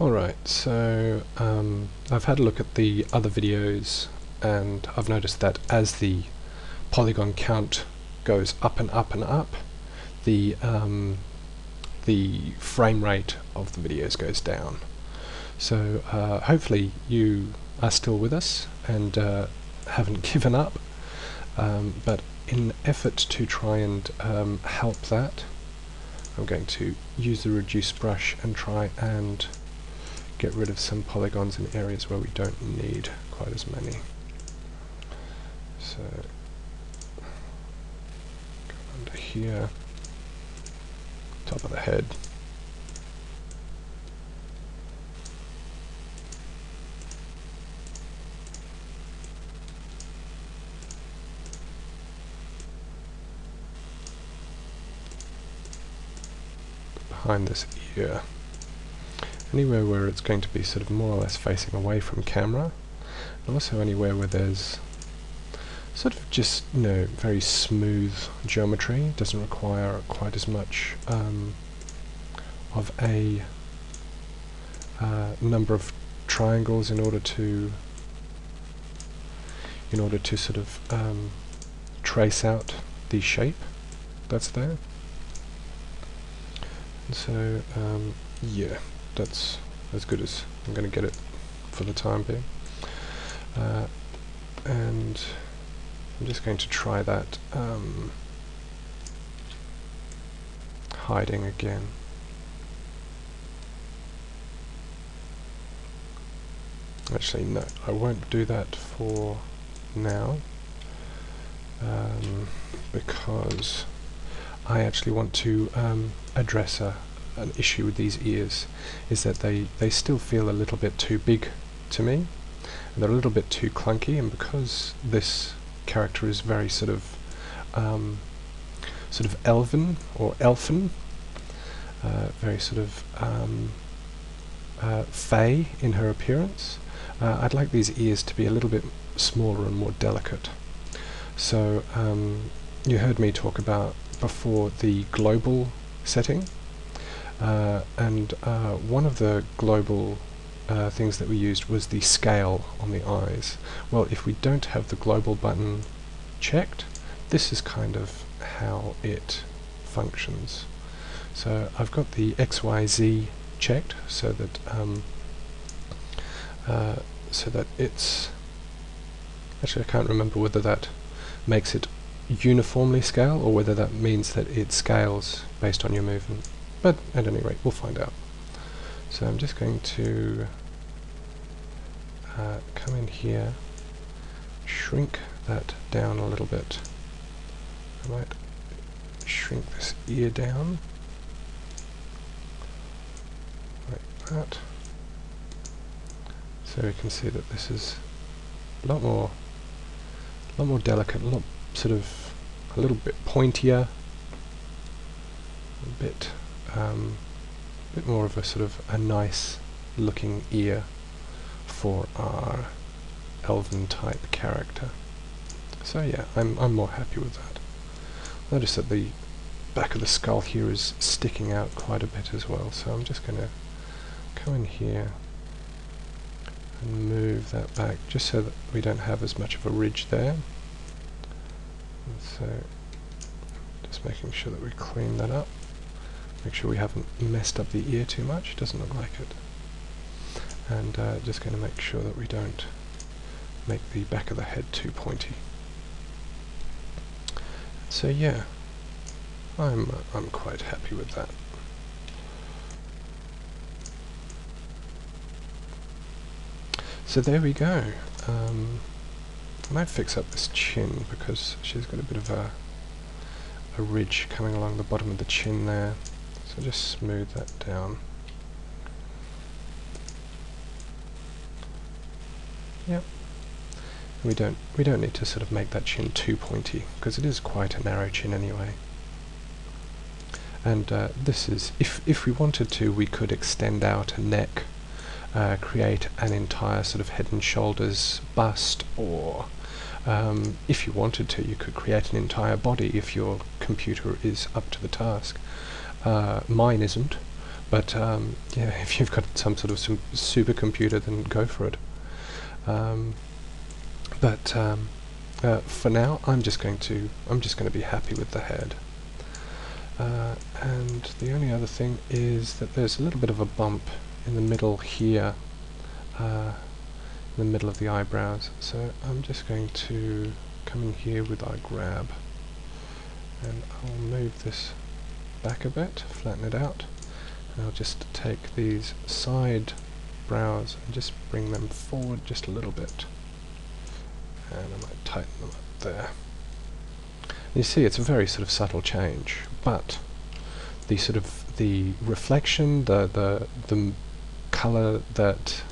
Alright, so um, I've had a look at the other videos and I've noticed that as the polygon count goes up and up and up, the um, the frame rate of the videos goes down. So uh, hopefully you are still with us and uh, haven't given up. Um, but in effort to try and um, help that, I'm going to use the reduce brush and try and get rid of some polygons in areas where we don't need quite as many. So, under here, top of the head. behind this ear. Anywhere where it's going to be sort of more or less facing away from camera, and also anywhere where there's sort of just, you know, very smooth geometry, doesn't require quite as much um, of a uh, number of triangles in order to in order to sort of um, trace out the shape that's there. And so, um, yeah, that's as good as I'm going to get it for the time being. Uh, and I'm just going to try that um, hiding again. Actually, no, I won't do that for now um, because I actually want to um, address a, an issue with these ears is that they, they still feel a little bit too big to me. And they're a little bit too clunky and because this character is very sort of um, sort of elven or elfin uh, very sort of um, uh, fey in her appearance uh, I'd like these ears to be a little bit smaller and more delicate. So um, you heard me talk about before the global setting uh, and uh, one of the global uh, things that we used was the scale on the eyes. Well, if we don't have the global button checked, this is kind of how it functions. So I've got the XYZ checked so that um, uh, so that it's actually I can't remember whether that makes it uniformly scale or whether that means that it scales based on your movement. But at any rate, we'll find out. So I'm just going to uh, come in here, shrink that down a little bit. I might shrink this ear down like that. So we can see that this is a lot more, a lot more delicate, a lot sort of a little bit pointier, a bit, um, bit more of a sort of a nice looking ear for our elven type character. So yeah, I'm I'm more happy with that. Notice that the back of the skull here is sticking out quite a bit as well, so I'm just going to come in here and move that back just so that we don't have as much of a ridge there. So just making sure that we clean that up. Make sure we haven't messed up the ear too much, doesn't look like it. And uh, just going to make sure that we don't make the back of the head too pointy. So yeah, I'm, uh, I'm quite happy with that. So there we go. Um, I might fix up this chin because she's got a bit of a a ridge coming along the bottom of the chin there. So just smooth that down. Yep. We don't we don't need to sort of make that chin too pointy because it is quite a narrow chin anyway. And uh, this is if if we wanted to we could extend out a neck uh, create an entire sort of head and shoulders bust or um, if you wanted to, you could create an entire body if your computer is up to the task. Uh, mine isn't, but um, yeah, if you've got some sort of some supercomputer, then go for it. Um, but um, uh, for now, I'm just going to I'm just going to be happy with the head. Uh, and the only other thing is that there's a little bit of a bump in the middle here, uh, in the middle of the eyebrows. So I'm just going to come in here with our grab, and I'll move this back a bit, flatten it out, and I'll just take these side brows and just bring them forward just a little bit. And I might tighten them up there. You see, it's a very sort of subtle change, but the sort of the reflection, the the the color that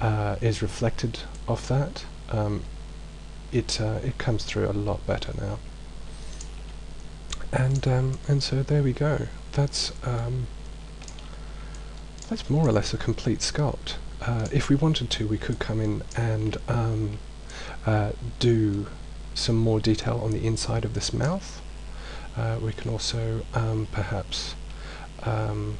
uh, is reflected off that, um, it uh, it comes through a lot better now. And um, and so there we go. That's um, that's more or less a complete sculpt. Uh, if we wanted to, we could come in and um, uh, do some more detail on the inside of this mouth. Uh, we can also um, perhaps um,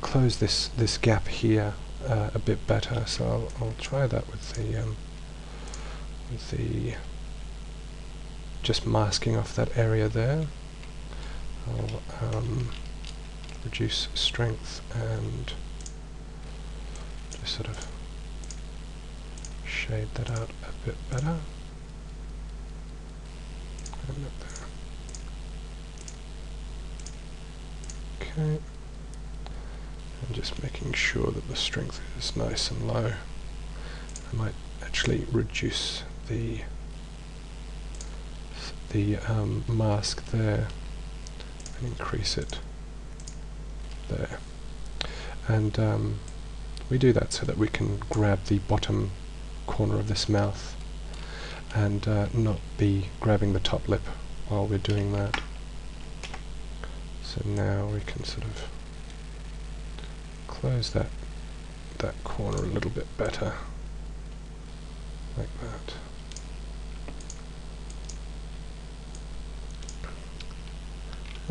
close this this gap here uh, a bit better. So I'll, I'll try that with the um, with the just masking off that area there. I'll um, reduce strength and just sort of shade that out a bit better. Okay. And just making sure that the strength is nice and low. I might actually reduce the the um, mask there and increase it there. And um, we do that so that we can grab the bottom corner of this mouth and uh, not be grabbing the top lip while we're doing that. So now we can sort of close that that corner a little bit better like that.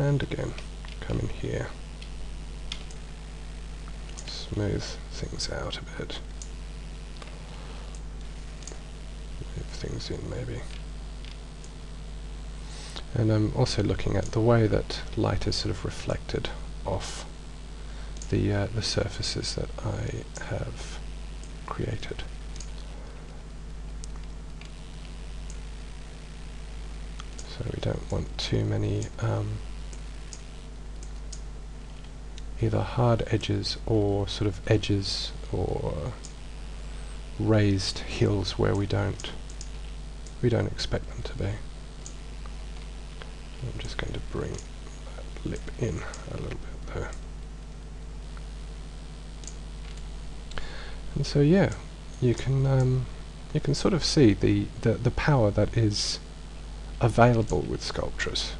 And again, come in here, smooth things out a bit. Move things in maybe. And I'm also looking at the way that light is sort of reflected off the, uh, the surfaces that I have created. So we don't want too many um, either hard edges or sort of edges or raised hills where we don't we don't expect them to be. I'm just going to bring that lip in a little bit there. And so yeah, you can um, you can sort of see the, the, the power that is available with Sculptris.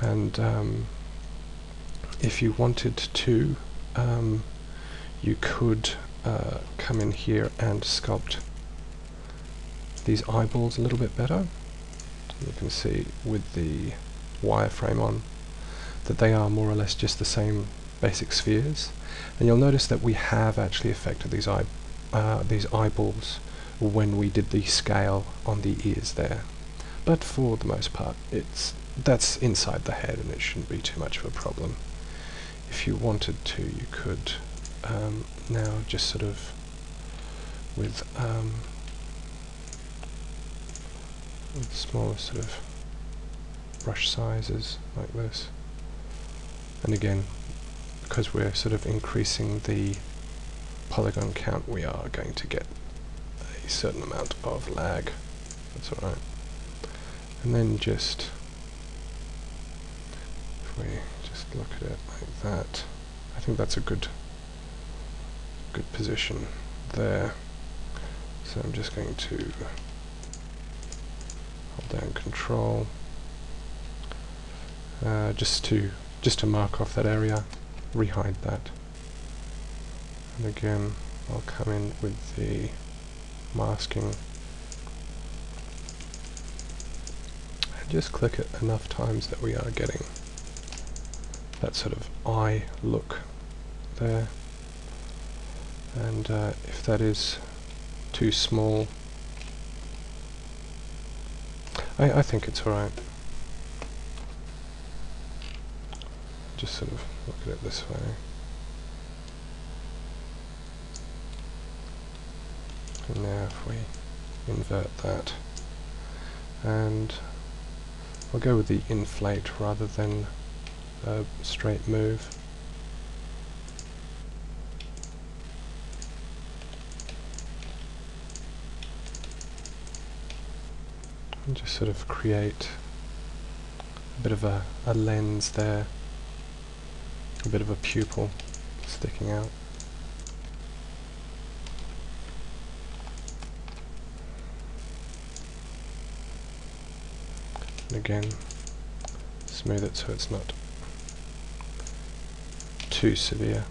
And um, if you wanted to, um, you could uh, come in here and sculpt these eyeballs a little bit better. You can see with the wireframe on that they are more or less just the same basic spheres. And you'll notice that we have actually affected these eye uh, these eyeballs when we did the scale on the ears there. But for the most part, it's that's inside the head and it shouldn't be too much of a problem if you wanted to, you could um, now just sort of with, um, with smaller sort of brush sizes like this. And again, because we're sort of increasing the polygon count, we are going to get a certain amount of lag. That's alright. And then just, if we look at it like that. I think that's a good good position there. So I'm just going to hold down control uh, just to just to mark off that area, rehide that. And again I'll come in with the masking and just click it enough times that we are getting that sort of eye look there. And uh, if that is too small I, I think it's alright just sort of look at it this way. And now if we invert that and I'll go with the inflate rather than a straight move and just sort of create a bit of a, a lens there, a bit of a pupil sticking out. And again, smooth it so it's not too severe.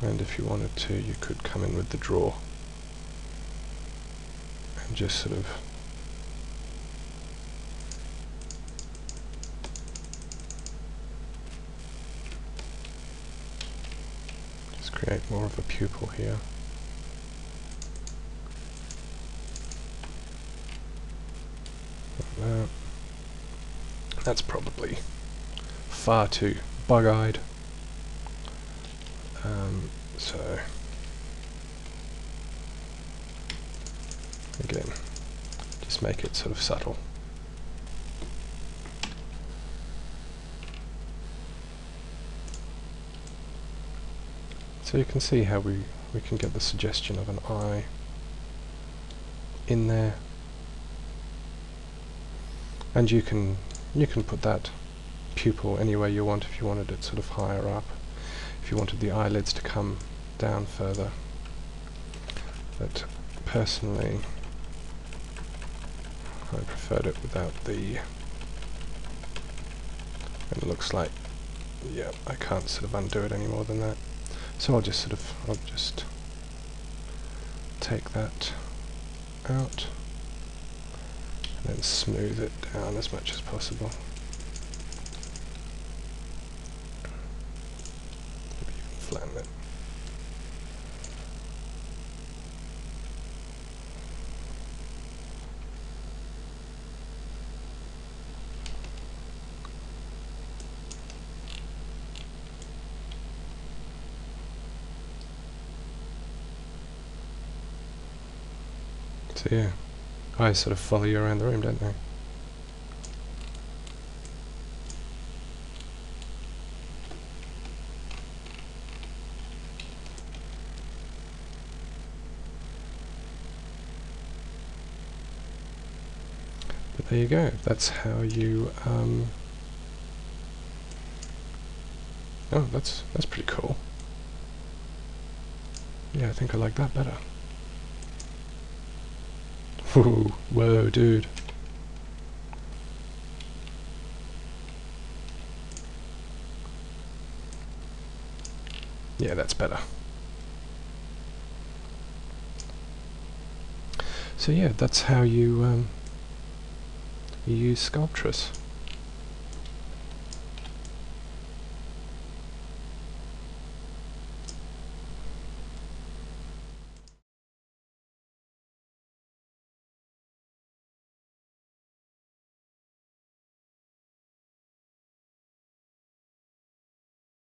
And if you wanted to, you could come in with the draw and just sort of just create more of a pupil here. Like that. That's probably far too bug-eyed. Um, so again. Just make it sort of subtle. So you can see how we, we can get the suggestion of an eye in there. And you can you can put that pupil anywhere you want if you wanted it sort of higher up. If you wanted the eyelids to come down further. But personally I preferred it without the... And it looks like, yeah, I can't sort of undo it any more than that. So I'll just sort of, I'll just take that out and then smooth it down as much as possible. Maybe even flatten it. So yeah, eyes sort of follow you around the room, don't they? But there you go, that's how you, um, oh, that's, that's pretty cool. Yeah, I think I like that better. Whoa, dude. Yeah, that's better. So yeah, that's how you um, you use Sculptris.